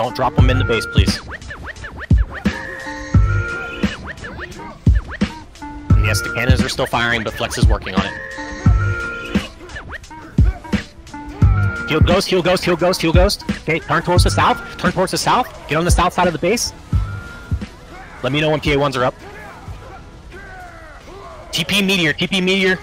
Don't drop them in the base, please. And yes, the cannons are still firing, but Flex is working on it. Heal Ghost, heal Ghost, heal Ghost, heal Ghost. Okay, turn towards the south. Turn towards the south. Get on the south side of the base. Let me know when PA1s are up. TP Meteor, TP Meteor.